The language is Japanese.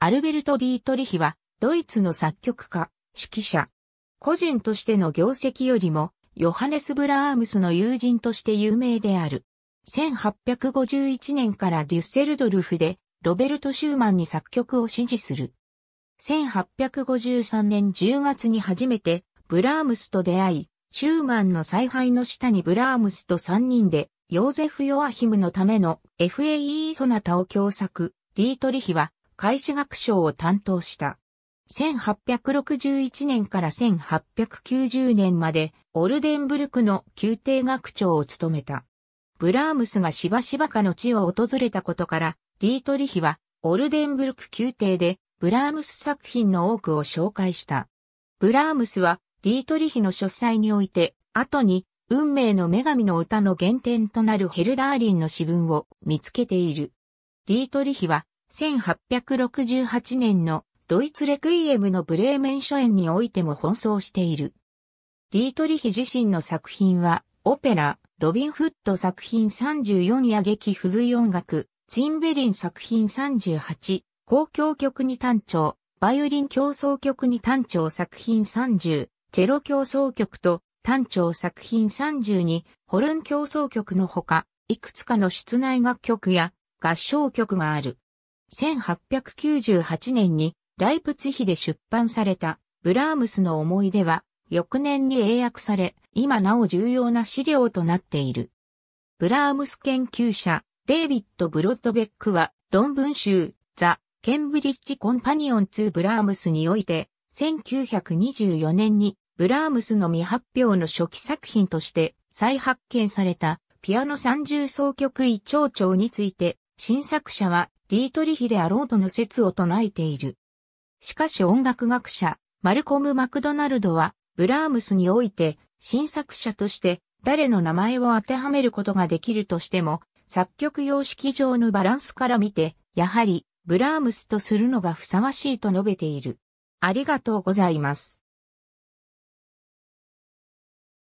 アルベルト・ディートリヒは、ドイツの作曲家、指揮者。個人としての業績よりも、ヨハネス・ブラームスの友人として有名である。1851年からデュッセルドルフで、ロベルト・シューマンに作曲を師事する。1853年10月に初めて、ブラームスと出会い、シューマンの采配の下にブラームスと3人で、ヨーゼフ・ヨアヒムのための FAE ソナタを共作、ディートリヒは開始楽章を担当した。1861年から1890年までオルデンブルクの宮廷楽長を務めた。ブラームスがしばしばかの地を訪れたことから、ディートリヒはオルデンブルク宮廷でブラームス作品の多くを紹介した。ブラームスはディートリヒの書斎において、後に運命の女神の歌の原点となるヘルダーリンの詩文を見つけている。ディートリヒは1868年のドイツレクイエムのブレーメン書園においても奔走している。ディートリヒ自身の作品は、オペラ、ロビンフット作品34や劇付随音楽、ツインベリン作品38、交響曲に単調、バイオリン競争曲に単調作品30、チェロ競争曲と単調作品32、ホルン競争曲のほか、いくつかの室内楽曲や合唱曲がある。1898年にライプツィヒで出版されたブラームスの思い出は翌年に英訳され、今なお重要な資料となっている。ブラームス研究者デイビッド・ブロッドベックは論文集 The Cambridge Companion to Brahms において1924年にブラームスの未発表の初期作品として再発見されたピアノ三重奏曲イ長調について真作者はディートリヒであろうとの説を唱えている。しかし音楽学者、マルコム・マクドナルドは、ブラームスにおいて、真作者として誰の名前を当てはめることができるとしても、作曲様式上のバランスから見て、やはり、ブラームスとするのがふさわしいと述べている。ありがとうございます。